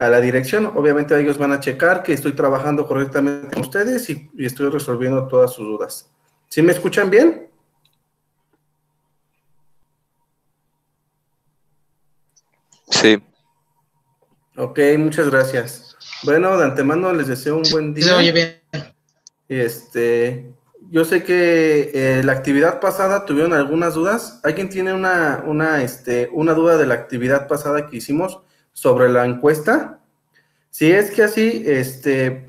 a la dirección. Obviamente ellos van a checar que estoy trabajando correctamente con ustedes y, estoy resolviendo todas sus dudas. ¿Sí me escuchan bien? Sí. Ok, muchas gracias. Bueno, de antemano les deseo un buen día. oye bien. Este, yo sé que eh, la actividad pasada tuvieron algunas dudas. ¿Alguien tiene una, una, este, una duda de la actividad pasada que hicimos? Sobre la encuesta. Si es que así, este,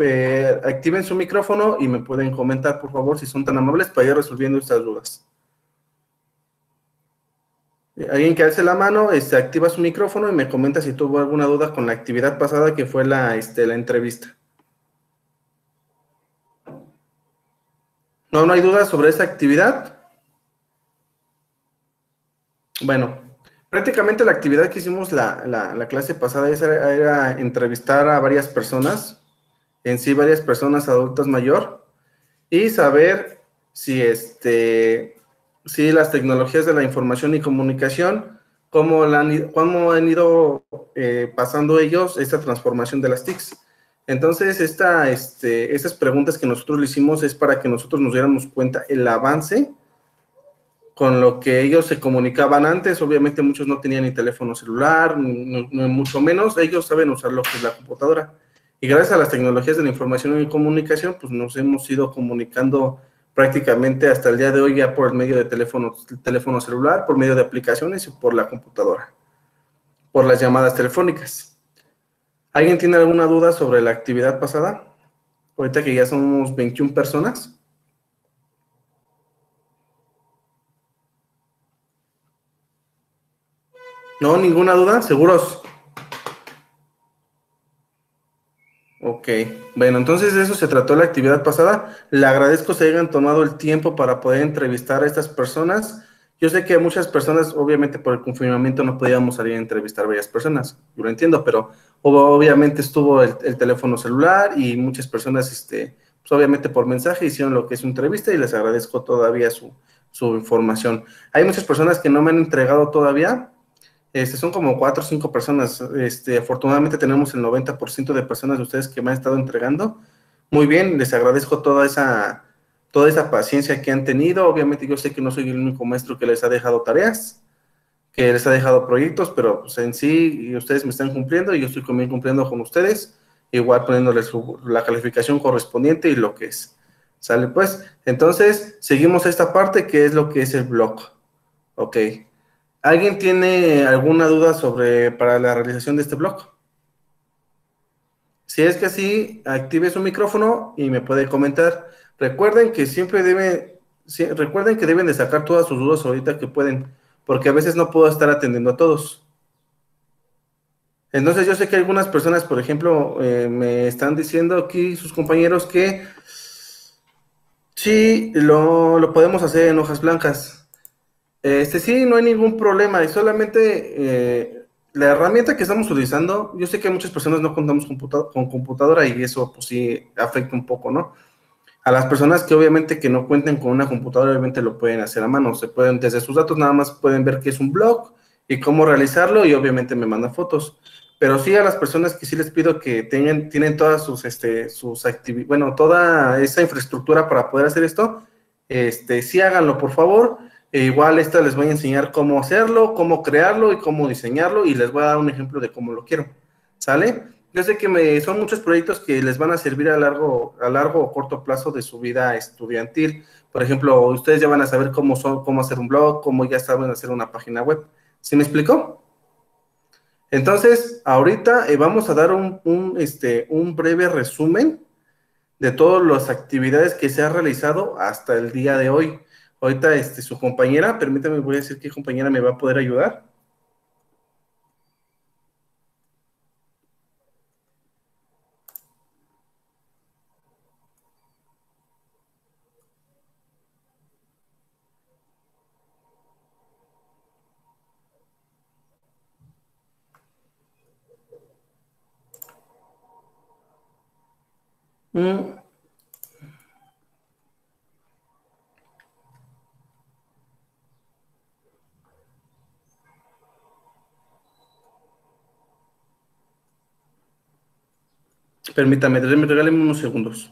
activen su micrófono y me pueden comentar, por favor, si son tan amables para ir resolviendo estas dudas. Alguien que alce la mano, este, activa su micrófono y me comenta si tuvo alguna duda con la actividad pasada que fue la, este, la entrevista. No, no hay dudas sobre esa actividad. Bueno, prácticamente la actividad que hicimos la, la, clase pasada era, entrevistar a varias personas, en sí varias personas adultas mayor, y saber si, este, si las tecnologías de la información y comunicación, cómo, cómo han ido eh, pasando ellos esta transformación de las TICs. Entonces, esta, este, estas preguntas que nosotros le hicimos es para que nosotros nos diéramos cuenta el avance con lo que ellos se comunicaban antes. Obviamente muchos no tenían ni teléfono celular, ni, mucho menos. Ellos saben usar lo que es la computadora. Y gracias a las tecnologías de la información y comunicación, pues nos hemos ido comunicando prácticamente hasta el día de hoy ya por el medio de teléfono, teléfono celular, por medio de aplicaciones y por la computadora, por las llamadas telefónicas. ¿Alguien tiene alguna duda sobre la actividad pasada? Ahorita que ya somos 21 personas. No, ninguna duda, seguros. Ok, bueno, entonces de eso se trató la actividad pasada. Le agradezco que hayan tomado el tiempo para poder entrevistar a estas personas. Yo sé que muchas personas, obviamente por el confinamiento no podíamos salir a entrevistar a varias personas, yo lo entiendo, pero obviamente estuvo el, teléfono celular y muchas personas, este, pues obviamente por mensaje hicieron lo que es una entrevista y les agradezco todavía su, su información. Hay muchas personas que no me han entregado todavía, este, son como cuatro o cinco personas. Este, afortunadamente tenemos el 90% de personas de ustedes que me han estado entregando. Muy bien, les agradezco toda esa, toda esa paciencia que han tenido. Obviamente yo sé que no soy el único maestro que les ha dejado tareas, que les ha dejado proyectos, pero pues, en sí ustedes me están cumpliendo y yo estoy también cumpliendo con ustedes, igual poniéndoles la calificación correspondiente y lo que es. ¿Sale pues? Entonces, seguimos esta parte que es lo que es el blog. Ok. ¿Alguien tiene alguna duda sobre para la realización de este blog? Si es que así, active su micrófono y me puede comentar. Recuerden que siempre deben, recuerden que deben de sacar todas sus dudas ahorita que pueden, porque a veces no puedo estar atendiendo a todos. Entonces yo sé que algunas personas, por ejemplo, eh, me están diciendo aquí sus compañeros que sí, lo, lo podemos hacer en hojas blancas. Este sí, no hay ningún problema, y solamente eh, la herramienta que estamos utilizando, yo sé que muchas personas no contamos con computadora y eso pues sí afecta un poco, ¿no? A las personas que obviamente que no cuenten con una computadora, obviamente lo pueden hacer a mano, se pueden, desde sus datos nada más pueden ver qué es un blog y cómo realizarlo y obviamente me mandan fotos. Pero sí a las personas que sí les pido que tengan, tienen todas sus, este, sus bueno, toda esa infraestructura para poder hacer esto, este, sí háganlo, por favor e igual esta les voy a enseñar cómo hacerlo, cómo crearlo y cómo diseñarlo y les voy a dar un ejemplo de cómo lo quiero. ¿Sale? Yo sé que me, son muchos proyectos que les van a servir a largo, a largo o corto plazo de su vida estudiantil. Por ejemplo, ustedes ya van a saber cómo, son, cómo hacer un blog, cómo ya saben hacer una página web. ¿Sí me explicó? Entonces, ahorita eh, vamos a dar un, un, este, un breve resumen de todas las actividades que se han realizado hasta el día de hoy. Ahorita este, su compañera, permítame, voy a decir qué compañera me va a poder ayudar. Mm. Permítame, regáleme unos segundos.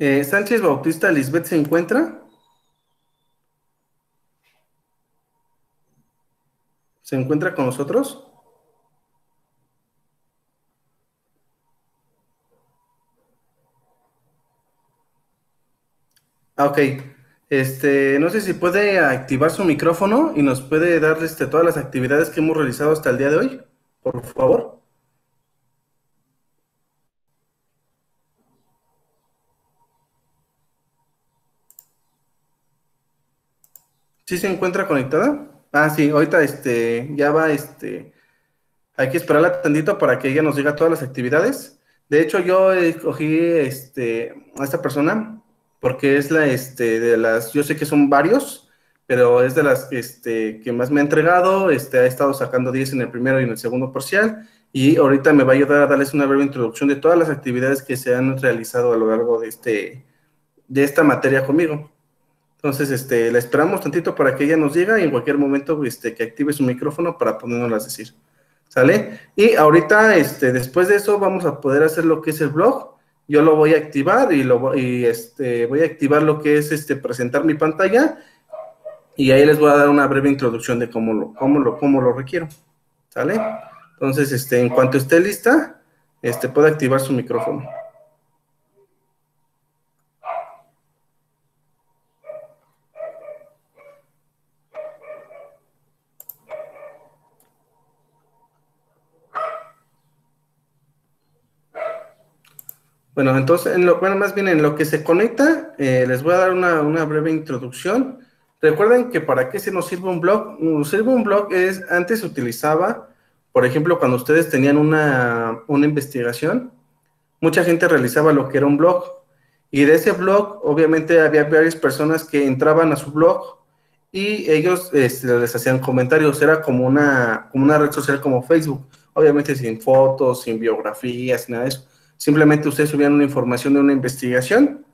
Eh, Sánchez Bautista Lisbeth se encuentra. ¿Se encuentra con nosotros? Ah, ok. Este, no sé si puede activar su micrófono y nos puede dar este, todas las actividades que hemos realizado hasta el día de hoy, por favor. ¿Sí se encuentra conectada? Ah, sí, ahorita este, ya va, este, hay que esperarla tantito para que ella nos diga todas las actividades. De hecho, yo escogí este, a esta persona porque es la, este, de las, yo sé que son varios, pero es de las este, que más me ha entregado, este, ha estado sacando 10 en el primero y en el segundo parcial, y ahorita me va a ayudar a darles una breve introducción de todas las actividades que se han realizado a lo largo de, este, de esta materia conmigo. Entonces, este, la esperamos tantito para que ella nos diga y en cualquier momento este, que active su micrófono para ponernos a decir. ¿Sale? Y ahorita, este, después de eso, vamos a poder hacer lo que es el blog. Yo lo voy a activar y, lo, y este, voy a activar lo que es este, presentar mi pantalla y ahí les voy a dar una breve introducción de cómo lo, cómo lo, cómo lo requiero. ¿Sale? Entonces, este, en cuanto esté lista, este, puede activar su micrófono. Bueno, entonces, en lo, bueno, más bien en lo que se conecta, eh, les voy a dar una, breve introducción. Recuerden que para qué se nos sirve un blog. Nos sirve un blog es, antes se utilizaba, por ejemplo, cuando ustedes tenían una, una investigación, mucha gente realizaba lo que era un blog. Y de ese blog, obviamente, había varias personas que entraban a su blog y ellos este, les hacían comentarios. Era como una, como una red social como Facebook. Obviamente sin fotos, sin biografías, nada de eso Simplemente ustedes subían una información de una investigación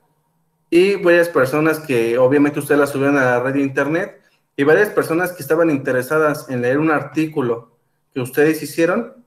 y varias personas que obviamente ustedes la subían a la red de internet y varias personas que estaban interesadas en leer un artículo que ustedes hicieron,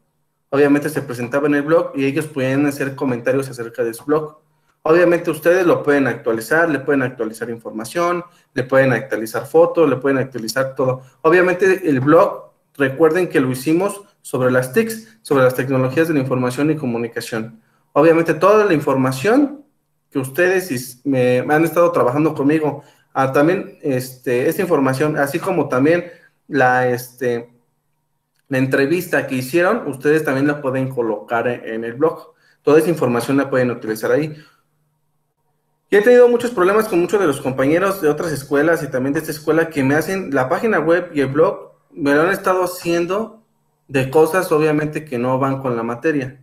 obviamente se presentaba en el blog y ellos pueden hacer comentarios acerca de su blog. Obviamente ustedes lo pueden actualizar, le pueden actualizar información, le pueden actualizar fotos, le pueden actualizar todo. Obviamente el blog, recuerden que lo hicimos sobre las TICs, sobre las tecnologías de la información y comunicación obviamente toda la información que ustedes me, han estado trabajando conmigo, ah, también este, esta información, así como también la, este, la entrevista que hicieron, ustedes también la pueden colocar en, el blog. Toda esa información la pueden utilizar ahí. Y he tenido muchos problemas con muchos de los compañeros de otras escuelas y también de esta escuela que me hacen la página web y el blog, me lo han estado haciendo de cosas obviamente que no van con la materia.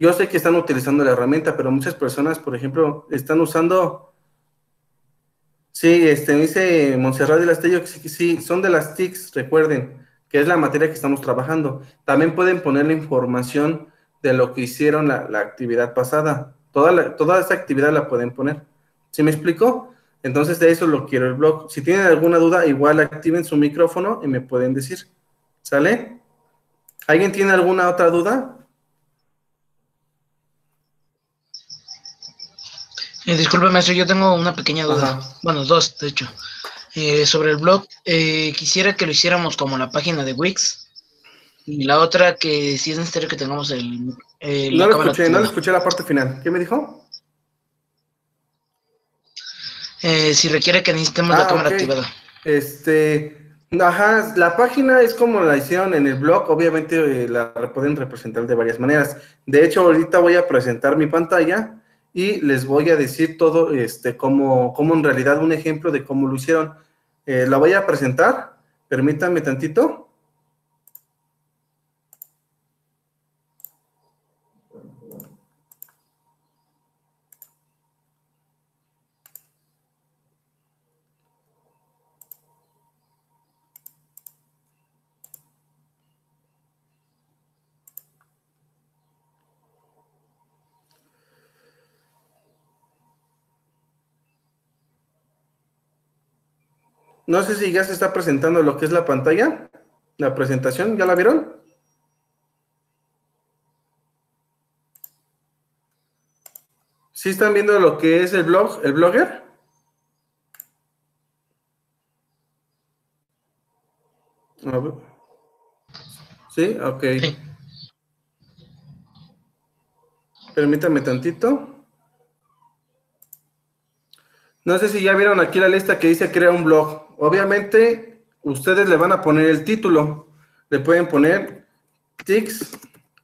Yo sé que están utilizando la herramienta, pero muchas personas, por ejemplo, están usando. Sí, este, dice Montserrat de Lastello que sí, son de las TICs, recuerden, que es la materia que estamos trabajando. También pueden poner la información de lo que hicieron la, actividad pasada. Toda, toda esa actividad la pueden poner. ¿Sí me explico? Entonces de eso lo quiero el blog. Si tienen alguna duda, igual activen su micrófono y me pueden decir. ¿Sale? ¿Alguien tiene alguna otra duda? Eh, disculpe, maestro, yo tengo una pequeña duda. Bueno, dos, de hecho. Eh, sobre el blog, eh, quisiera que lo hiciéramos como la página de Wix. Y la otra, que si es necesario que tengamos el. no lo escuché, no lo escuché la parte final. ¿Qué me dijo? si requiere que necesitemos la ah, cámara activada. Este. Ajá, la página es como la hicieron en el blog, obviamente la pueden representar de varias maneras. De hecho, ahorita voy a presentar mi pantalla y les voy a decir todo, este, como, como en realidad un ejemplo de cómo lo hicieron. Eh, la voy a presentar, permítanme tantito. No sé si ya se está presentando lo que es la pantalla, la presentación, ¿ya la vieron? ¿Sí están viendo lo que es el blog, el blogger? ¿Sí? Ok. Permítame tantito. No sé si ya vieron aquí la lista que dice crea un blog. Obviamente, ustedes le van a poner el título. Le pueden poner TIX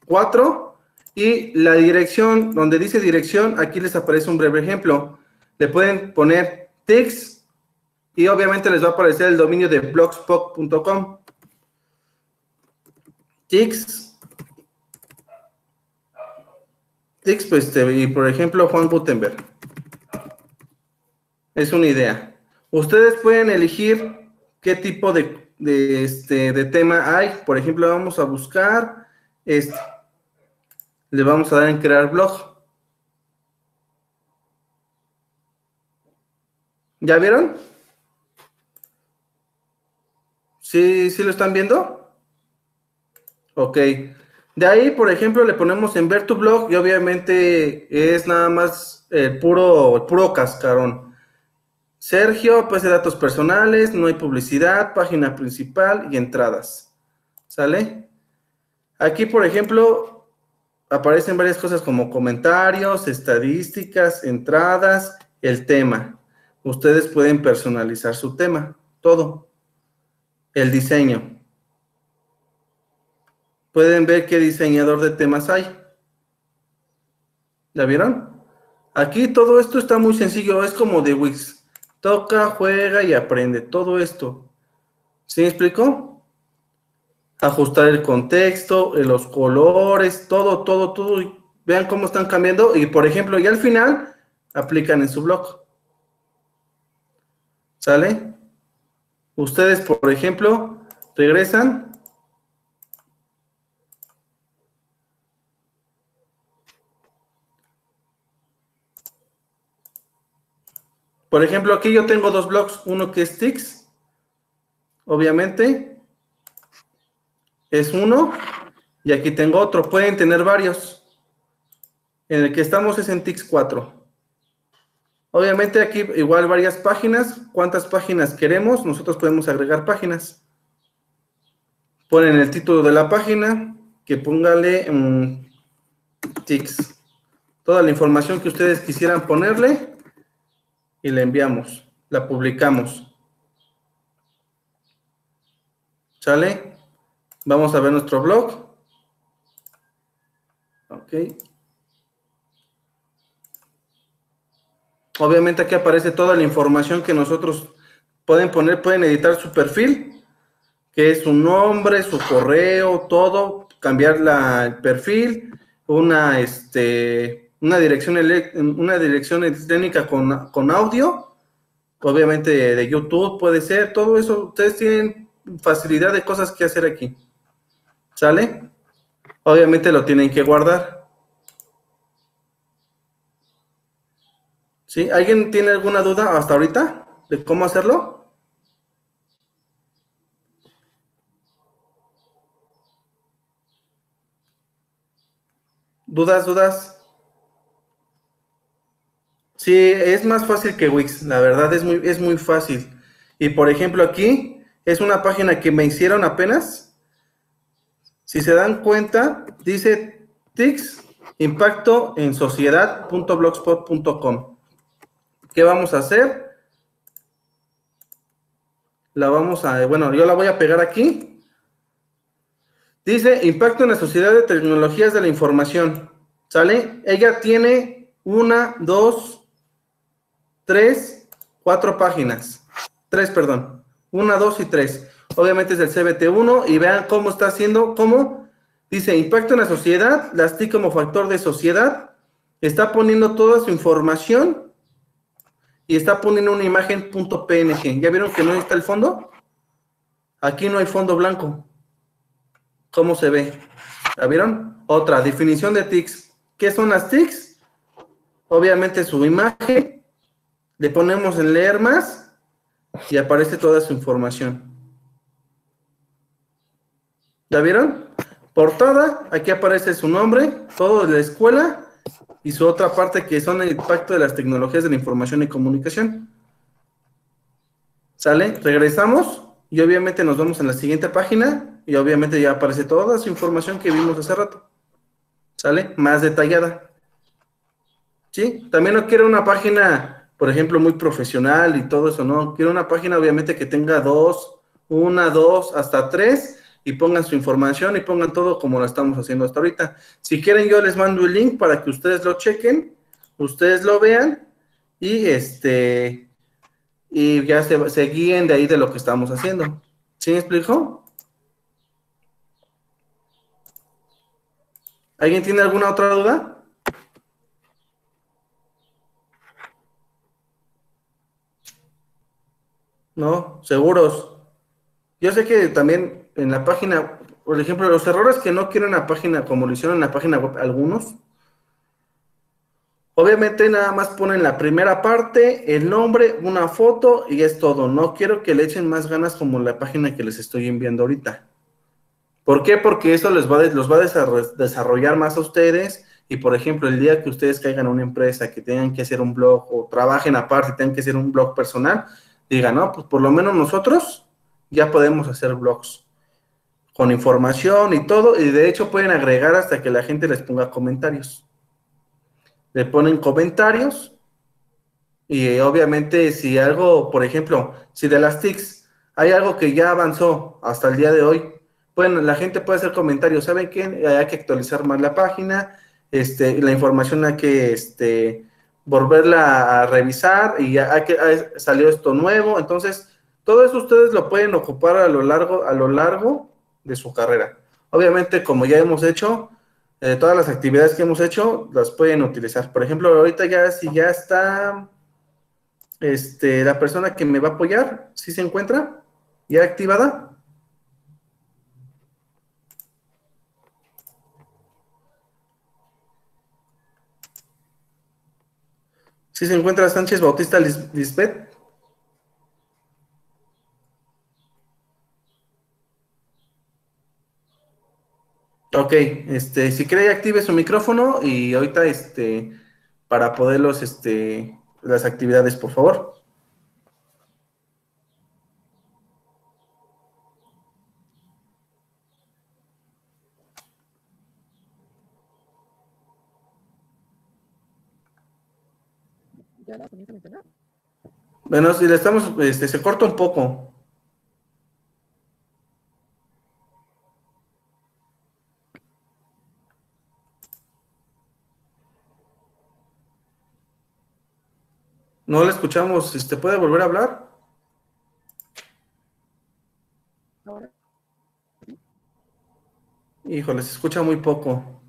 4 y la dirección, donde dice dirección, aquí les aparece un breve ejemplo. Le pueden poner TIX y obviamente les va a aparecer el dominio de blogspot.com. TIX. TIX, pues, este, y por ejemplo, Juan Gutenberg. Es una idea. Ustedes pueden elegir qué tipo de, este, de tema hay. Por ejemplo, vamos a buscar este. Le vamos a dar en crear blog. ¿Ya vieron? ¿Sí, sí lo están viendo? Ok. De ahí, por ejemplo, le ponemos en ver tu blog y obviamente es nada más el puro, el puro cascarón. Sergio, pues de datos personales, no hay publicidad, página principal y entradas. ¿Sale? Aquí, por ejemplo, aparecen varias cosas como comentarios, estadísticas, entradas, el tema. Ustedes pueden personalizar su tema, todo. El diseño. Pueden ver qué diseñador de temas hay. ¿La vieron? Aquí todo esto está muy sencillo, es como de Wix. Toca, juega y aprende todo esto. ¿Sí me explico? Ajustar el contexto, eh, los colores, todo, todo, todo. Vean cómo están cambiando y, por ejemplo, y al final aplican en su blog. ¿Sale? Ustedes, por ejemplo, regresan Por ejemplo, aquí yo tengo dos blogs, uno que es TIX, obviamente, es uno, y aquí tengo otro, pueden tener varios. En el que estamos es en TIX 4. Obviamente aquí igual varias páginas, cuántas páginas queremos, nosotros podemos agregar páginas. Ponen el título de la página, que póngale um, TIX. Toda la información que ustedes quisieran ponerle, y la enviamos, la publicamos. ¿Sale? Vamos a ver nuestro blog. Ok. Obviamente aquí aparece toda la información que nosotros pueden poner, pueden editar su perfil, que es su nombre, su correo, todo, cambiar la, el perfil, una, este, una dirección, una dirección electrónica con, con audio, obviamente de, YouTube puede ser, todo eso, ustedes tienen facilidad de cosas que hacer aquí. ¿Sale? Obviamente lo tienen que guardar. ¿Sí? ¿Alguien tiene alguna duda hasta ahorita de cómo hacerlo? ¿Dudas, dudas? Sí, es más fácil que Wix, la verdad es muy, es muy fácil. Y por ejemplo aquí es una página que me hicieron apenas. Si se dan cuenta, dice TICS impacto en sociedad.blogspot.com. ¿Qué vamos a hacer? La vamos a, bueno, yo la voy a pegar aquí. Dice impacto en la sociedad de tecnologías de la información. ¿Sale? Ella tiene una, dos, tres, cuatro páginas. Tres, perdón. Una, dos y tres. Obviamente es el CBT1 y vean cómo está haciendo, cómo dice impacto en la sociedad, las TIC como factor de sociedad, está poniendo toda su información y está poniendo una imagen .png. ¿Ya vieron que no está el fondo? Aquí no hay fondo blanco. ¿Cómo se ve? ¿La vieron? Otra, definición de TICs. ¿Qué son las TICs? Obviamente su imagen, le ponemos en leer más y aparece toda su información. ¿La vieron? Portada, aquí aparece su nombre, todo de la escuela y su otra parte que son el impacto de las tecnologías de la información y comunicación. ¿Sale? Regresamos y obviamente nos vamos en la siguiente página y obviamente ya aparece toda su información que vimos hace rato. ¿Sale? Más detallada. ¿Sí? También no quiero una página, por ejemplo, muy profesional y todo eso, no. Quiero una página obviamente que tenga dos, una, dos, hasta tres y pongan su información y pongan todo como lo estamos haciendo hasta ahorita. Si quieren yo les mando el link para que ustedes lo chequen, ustedes lo vean y este y ya se, se guíen de ahí de lo que estamos haciendo. ¿Sí me explico? ¿Alguien tiene alguna otra duda? No, seguros. Yo sé que también en la página, por ejemplo, los errores que no quieren la página como lo hicieron en la página web algunos, Obviamente nada más ponen la primera parte, el nombre, una foto y es todo. No quiero que le echen más ganas como la página que les estoy enviando ahorita. ¿Por qué? Porque eso les va, los va a desarrollar más a ustedes. Y por ejemplo, el día que ustedes caigan a una empresa que tengan que hacer un blog o trabajen aparte tengan que hacer un blog personal, digan, no, pues por lo menos nosotros ya podemos hacer blogs con información y todo. Y de hecho pueden agregar hasta que la gente les ponga comentarios le ponen comentarios y obviamente si algo, por ejemplo, si de las TICs hay algo que ya avanzó hasta el día de hoy, bueno, la gente puede hacer comentarios, ¿saben qué? Hay que actualizar más la página, este, la información hay que este, volverla a revisar y ya hay que, salió esto nuevo, entonces todo eso ustedes lo pueden ocupar a lo largo, a lo largo de su carrera. Obviamente, como ya hemos hecho, eh, todas las actividades que hemos hecho las pueden utilizar. Por ejemplo, ahorita ya si ya está este, la persona que me va a apoyar, si se encuentra ya activada. Si se encuentra Sánchez Bautista Lisbeth. Ok, este, si quiere active su micrófono y ahorita, este, para poderlos, este, las actividades, por favor. Bueno, si le estamos, este, se corta un poco. No le escuchamos. ¿Este puede volver a hablar? Híjole, se escucha muy poco.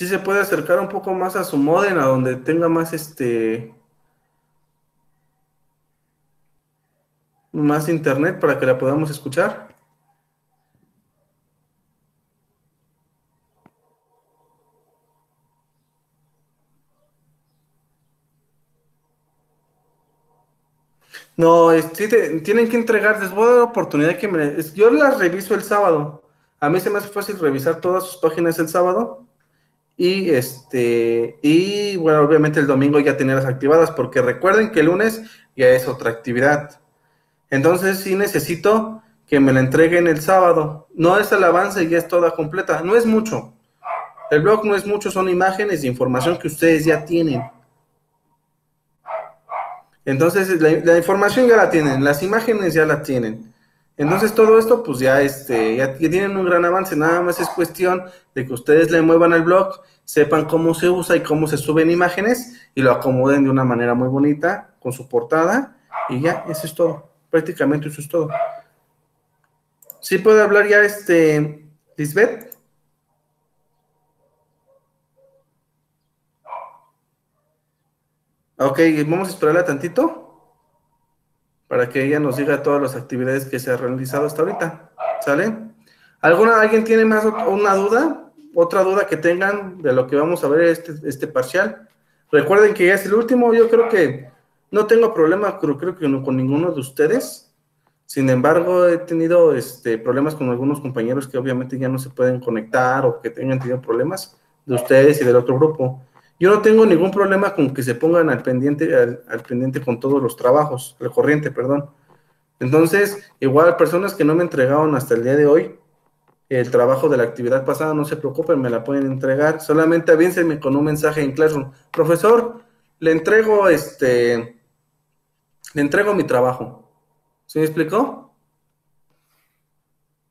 Sí se puede acercar un poco más a su modem, a donde tenga más este más internet para que la podamos escuchar. No, tienen que entregar, les voy a dar la oportunidad que me... Yo las reviso el sábado. A mí se me hace fácil revisar todas sus páginas el sábado. Y este, y bueno, obviamente el domingo ya tenerlas activadas, porque recuerden que el lunes ya es otra actividad. Entonces sí necesito que me la entreguen el sábado. No es el avance, ya es toda completa. No es mucho. El blog no es mucho, son imágenes de información que ustedes ya tienen. Entonces, la, información ya la tienen, las imágenes ya la tienen. Entonces, todo esto, pues ya, este, ya, tienen un gran avance. Nada más es cuestión de que ustedes le muevan al blog, sepan cómo se usa y cómo se suben imágenes y lo acomoden de una manera muy bonita con su portada. Y ya, eso es todo. Prácticamente eso es todo. ¿Sí puede hablar ya este Lisbeth? Ok, vamos a esperarla tantito para que ella nos diga todas las actividades que se han realizado hasta ahorita. ¿Sale? ¿Alguna, ¿Alguien tiene más una duda? ¿Otra duda que tengan de lo que vamos a ver este, este parcial? Recuerden que ya es el último, yo creo que no tengo problema, creo, creo que no, con ninguno de ustedes. Sin embargo, he tenido este, problemas con algunos compañeros que obviamente ya no se pueden conectar o que tengan tenido problemas de ustedes y del otro grupo. Yo no tengo ningún problema con que se pongan al pendiente, al, pendiente con todos los trabajos, al corriente, perdón. Entonces, igual personas que no me entregaron hasta el día de hoy el trabajo de la actividad pasada, no se preocupen, me la pueden entregar. Solamente avísenme con un mensaje en Classroom. Profesor, le entrego este, le entrego mi trabajo. ¿Sí me explicó?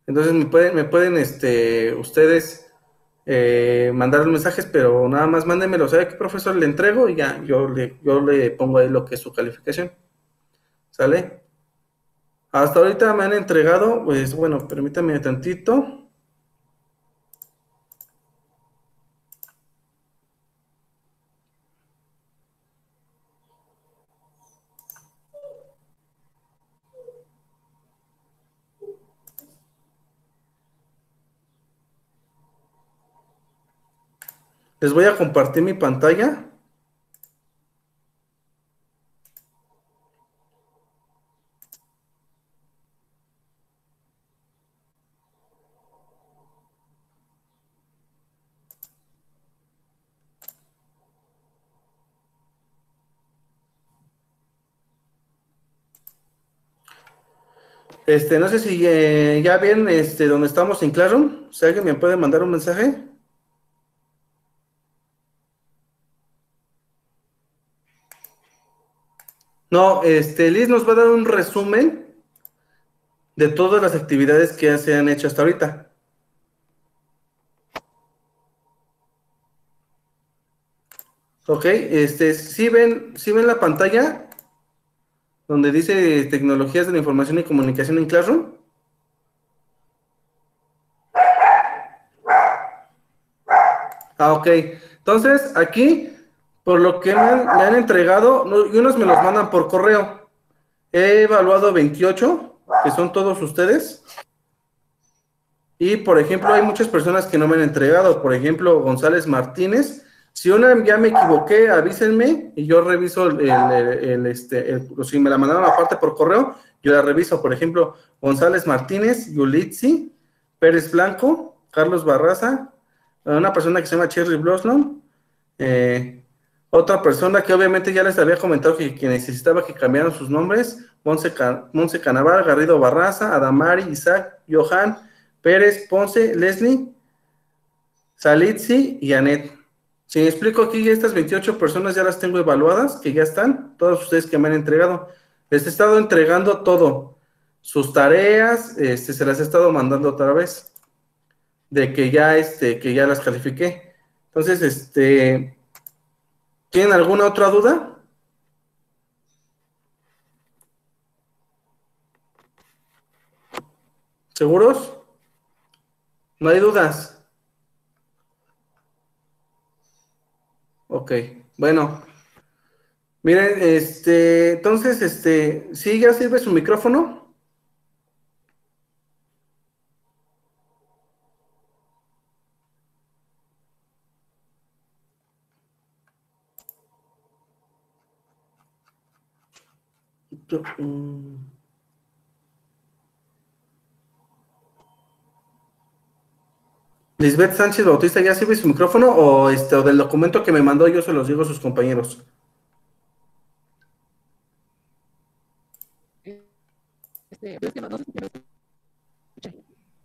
Entonces me pueden, me pueden este, ustedes eh, mandar los mensajes, pero nada más mándenmelo. ¿Sabe qué profesor le entrego? Y ya, yo le, yo le pongo ahí lo que es su calificación. ¿Sale? Hasta ahorita me han entregado, pues bueno, permítame tantito. Les voy a compartir mi pantalla. Este, no sé si eh, ya ven este, donde estamos en Classroom. Si alguien me puede mandar un mensaje. No, este, Liz nos va a dar un resumen de todas las actividades que se han hecho hasta ahorita. Ok, este, si ven, si ven la pantalla donde dice tecnologías de la información y comunicación en Classroom. Ah, ok. Entonces, aquí por lo que me han, entregado, y unos me los mandan por correo. He evaluado 28, que son todos ustedes. Y, por ejemplo, hay muchas personas que no me han entregado. Por ejemplo, González Martínez. Si una ya me equivoqué, avísenme y yo reviso el, este, si me la mandaron aparte por correo, yo la reviso. Por ejemplo, González Martínez, Yulitzi, Pérez Blanco, Carlos Barraza, una persona que se llama Cherry Blossom, eh, otra persona que obviamente ya les había comentado que, necesitaba que cambiaran sus nombres, Monse, Monse Canavar, Garrido Barraza, Adamari, Isaac, Johan, Pérez, Ponce, Leslie, Salitzi y Anet. Si me explico aquí, estas 28 personas ya las tengo evaluadas, que ya están, todos ustedes que me han entregado. Les he estado entregando todo, sus tareas, este, se las he estado mandando otra vez, de que ya, este, que ya las califiqué. Entonces, este, ¿Tienen alguna otra duda? ¿Seguros? No hay dudas. Ok, bueno. Miren, este, entonces, este, ¿sí ya sirve su micrófono? Mm. Lisbeth Sánchez Bautista, ¿ya sirve su micrófono o, este, o del documento que me mandó yo se los digo a sus compañeros?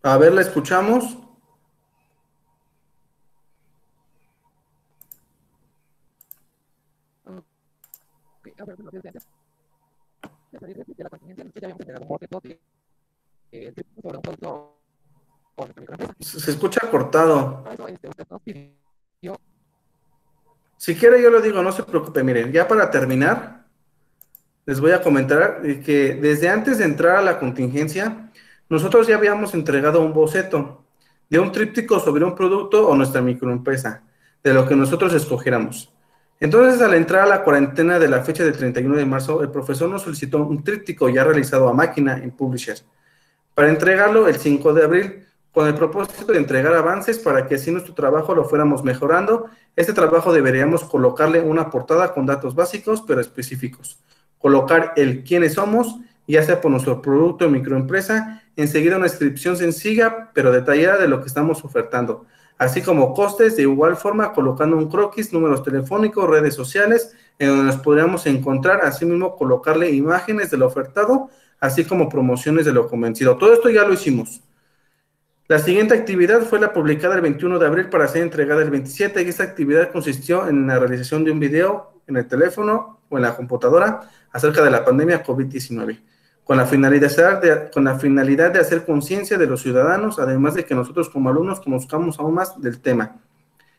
A ver, la escuchamos. Se escucha cortado. Si quiere yo lo digo, no se preocupe. Miren, ya para terminar, les voy a comentar que desde antes de entrar a la contingencia, nosotros ya habíamos entregado un boceto de un tríptico sobre un producto o nuestra microempresa, de lo que nosotros escogiéramos. Entonces, al entrar a la cuarentena de la fecha del 31 de marzo, el profesor nos solicitó un tríptico ya realizado a máquina en Publisher para entregarlo el 5 de abril con el propósito de entregar avances para que así nuestro trabajo lo fuéramos mejorando. Este trabajo deberíamos colocarle una portada con datos básicos pero específicos. Colocar el quiénes somos, ya sea por nuestro producto o microempresa, enseguida una descripción sencilla pero detallada de lo que estamos ofertando, así como costes, de igual forma colocando un croquis, números telefónicos, redes sociales, en donde nos podríamos encontrar, asimismo colocarle imágenes de lo ofertado, así como promociones de lo convencido. Todo esto ya lo hicimos. La siguiente actividad fue la publicada el 21 de abril para ser entregada el 27 y esta actividad consistió en la realización de un video en el teléfono o en la computadora acerca de la pandemia COVID-19, con, la finalidad de, con la finalidad de hacer conciencia de los ciudadanos, además de que nosotros como alumnos conozcamos aún más del tema.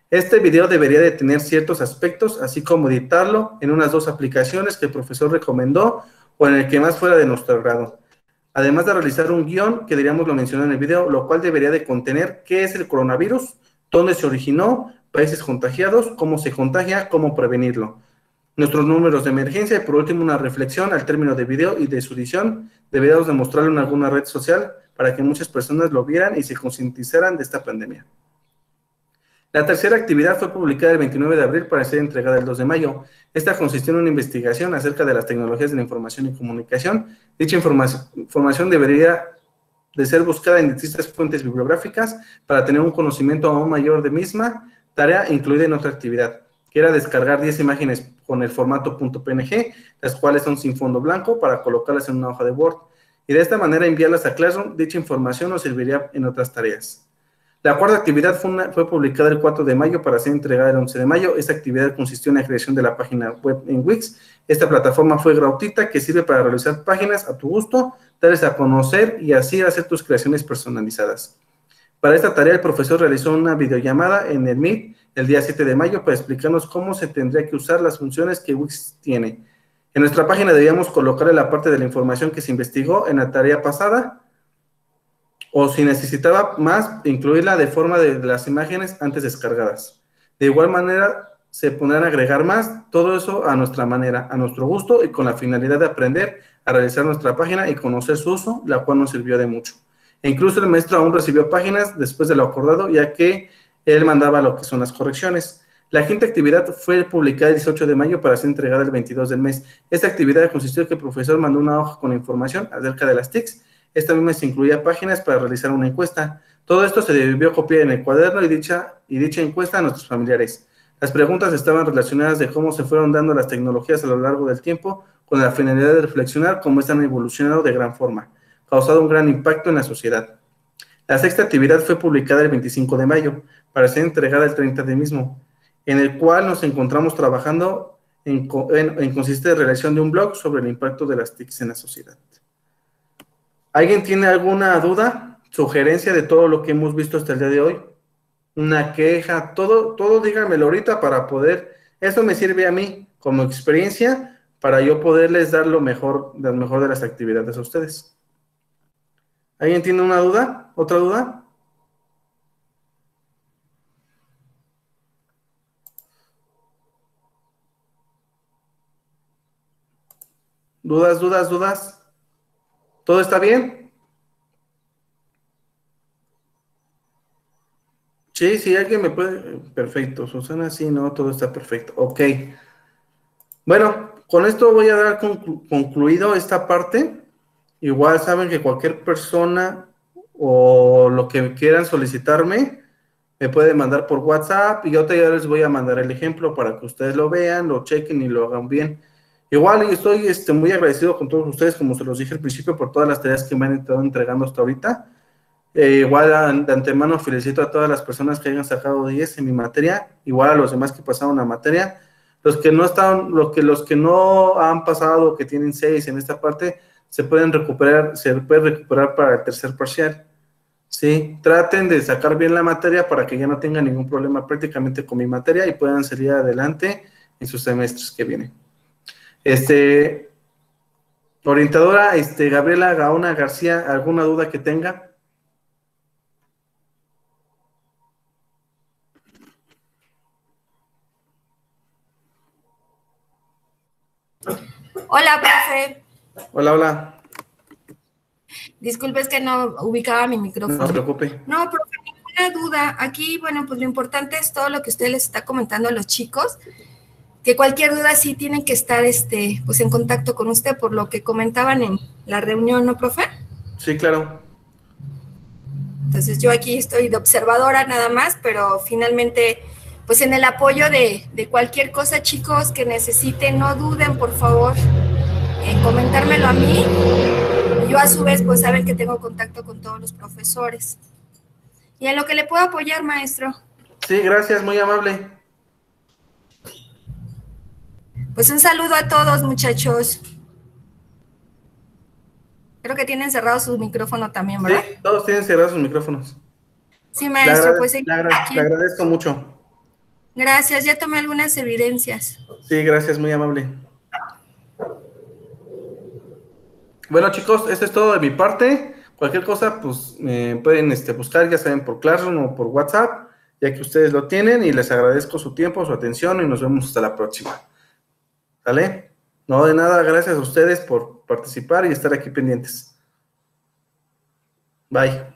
Este video debería de tener ciertos aspectos, así como editarlo en unas dos aplicaciones que el profesor recomendó o en el que más fuera de nuestro grado además de realizar un guion que diríamos lo mencioné en el video, lo cual debería de contener qué es el coronavirus, dónde se originó, países contagiados, cómo se contagia, cómo prevenirlo. Nuestros números de emergencia y por último una reflexión al término de video y de su edición. Deberíamos demostrarlo en alguna red social para que muchas personas lo vieran y se concientizaran de esta pandemia. La tercera actividad fue publicada el 29 de abril para ser entregada el 2 de mayo. Esta consistió en una investigación acerca de las tecnologías de la información y comunicación. Dicha información debería de ser buscada en distintas fuentes bibliográficas para tener un conocimiento aún mayor de misma, tarea incluida en otra actividad, que era descargar 10 imágenes con el formato .png, las cuales son sin fondo blanco, para colocarlas en una hoja de Word, y de esta manera enviarlas a Classroom. Dicha información nos serviría en otras tareas. La cuarta actividad fue, publicada el 4 de mayo para ser entregada el 11 de mayo. Esta actividad consistió en la creación de la página web en Wix. Esta plataforma fue gratuita que sirve para realizar páginas a tu gusto, darles a conocer y así hacer tus creaciones personalizadas. Para esta tarea, el profesor realizó una videollamada en el Meet el día 7 de mayo para explicarnos cómo se tendría que usar las funciones que Wix tiene. En nuestra página debíamos colocarle la parte de la información que se investigó en la tarea pasada o si necesitaba más, incluirla de forma de, las imágenes antes descargadas. De igual manera, se podrán agregar más, todo eso a nuestra manera, a nuestro gusto y con la finalidad de aprender a realizar nuestra página y conocer su uso, la cual nos sirvió de mucho. E incluso el maestro aún recibió páginas después de lo acordado, ya que él mandaba lo que son las correcciones. La quinta actividad fue publicada el 18 de mayo para ser entregada el 22 del mes. Esta actividad consistió en que el profesor mandó una hoja con información acerca de las TICs esta misma se incluía páginas para realizar una encuesta. Todo esto se debió copiar en el cuaderno y dicha, y dicha encuesta a nuestros familiares. Las preguntas estaban relacionadas de cómo se fueron dando las tecnologías a lo largo del tiempo, con la finalidad de reflexionar cómo están evolucionando de gran forma, causado un gran impacto en la sociedad. La sexta actividad fue publicada el 25 de mayo, para ser entregada el 30 de mismo, en el cual nos encontramos trabajando en, en consistente relación de un blog sobre el impacto de las TICs en la sociedad. ¿Alguien tiene alguna duda, sugerencia de todo lo que hemos visto hasta el día de hoy? Una queja, todo, todo díganmelo ahorita para poder, eso me sirve a mí como experiencia para yo poderles dar lo mejor, lo mejor de las actividades a ustedes. ¿Alguien tiene una duda? ¿Otra duda? ¿Dudas, dudas, dudas? ¿Todo está bien? Sí, sí, alguien me puede. Perfecto, Susana, sí, no, todo está perfecto. Ok. Bueno, con esto voy a dar concluido esta parte. Igual saben que cualquier persona o lo que quieran solicitarme, me puede mandar por WhatsApp y yo te ya les voy a mandar el ejemplo para que ustedes lo vean, lo chequen y lo hagan bien. Igual estoy este, muy agradecido con todos ustedes, como se los dije al principio, por todas las tareas que me han estado entregando hasta ahorita. Eh, igual de antemano felicito a todas las personas que hayan sacado 10 en mi materia, igual a los demás que pasaron la materia. Los que no están, los que, los que no han pasado, que tienen 6 en esta parte, se pueden recuperar, se puede recuperar para el tercer parcial. Sí, traten de sacar bien la materia para que ya no tengan ningún problema prácticamente con mi materia y puedan salir adelante en sus semestres que vienen. Este, orientadora, este, Gabriela Gaona García, ¿alguna duda que tenga? Hola, profe. Hola, hola. Disculpe, es que no ubicaba mi micrófono. No se preocupe. No, profe, ninguna duda. Aquí, bueno, pues lo importante es todo lo que usted les está comentando a los chicos, que cualquier duda sí tienen que estar este, pues en contacto con usted por lo que comentaban en la reunión, ¿no, profe? Sí, claro. Entonces yo aquí estoy de observadora nada más, pero finalmente, pues en el apoyo de, de cualquier cosa, chicos, que necesiten, no duden, por favor, en comentármelo a mí. Y yo a su vez, pues saben que tengo contacto con todos los profesores. Y en lo que le puedo apoyar, maestro. Sí, gracias, muy amable. Pues un saludo a todos, muchachos. Creo que tienen cerrado su micrófono también, ¿verdad? Sí, todos tienen cerrados sus micrófonos. Sí, maestro, pues le agra- le agradezco mucho. Gracias, ya tomé algunas evidencias. Sí, gracias, muy amable. Bueno, chicos, esto es todo de mi parte. Cualquier cosa, pues me pueden este, buscar, ya saben, por Classroom o por WhatsApp, ya que ustedes lo tienen y les agradezco su tiempo, su atención y nos vemos hasta la próxima. ¿Sale? No, de nada, gracias a ustedes por participar y estar aquí pendientes. Bye.